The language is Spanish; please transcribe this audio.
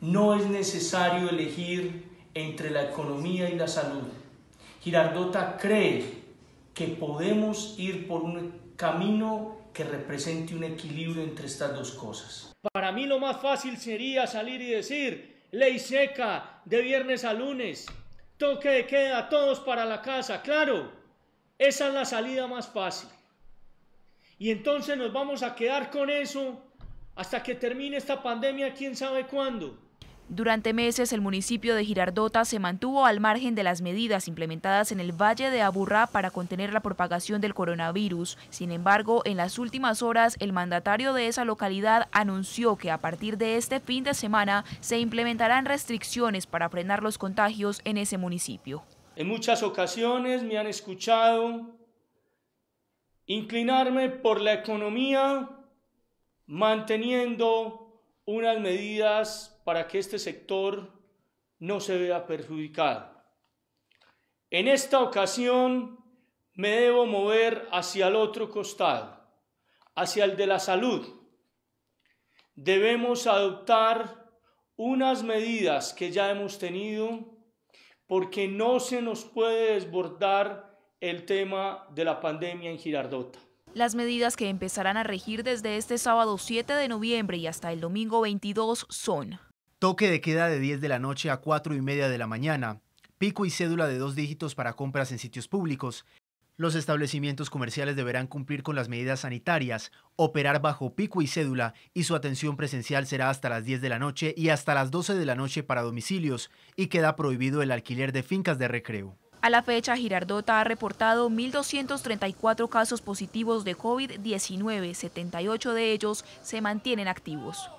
no es necesario elegir entre la economía y la salud. Girardota cree que podemos ir por un camino que represente un equilibrio entre estas dos cosas. Para mí lo más fácil sería salir y decir, ley seca de viernes a lunes, toque de queda, todos para la casa, claro, esa es la salida más fácil. Y entonces nos vamos a quedar con eso hasta que termine esta pandemia, quién sabe cuándo. Durante meses el municipio de Girardota se mantuvo al margen de las medidas implementadas en el Valle de Aburrá para contener la propagación del coronavirus. Sin embargo, en las últimas horas el mandatario de esa localidad anunció que a partir de este fin de semana se implementarán restricciones para frenar los contagios en ese municipio. En muchas ocasiones me han escuchado inclinarme por la economía manteniendo unas medidas para que este sector no se vea perjudicado. En esta ocasión me debo mover hacia el otro costado, hacia el de la salud. Debemos adoptar unas medidas que ya hemos tenido porque no se nos puede desbordar el tema de la pandemia en Girardota. Las medidas que empezarán a regir desde este sábado 7 de noviembre y hasta el domingo 22 son Toque de queda de 10 de la noche a 4 y media de la mañana, pico y cédula de dos dígitos para compras en sitios públicos. Los establecimientos comerciales deberán cumplir con las medidas sanitarias, operar bajo pico y cédula y su atención presencial será hasta las 10 de la noche y hasta las 12 de la noche para domicilios y queda prohibido el alquiler de fincas de recreo. A la fecha, Girardota ha reportado 1.234 casos positivos de COVID-19, 78 de ellos se mantienen activos.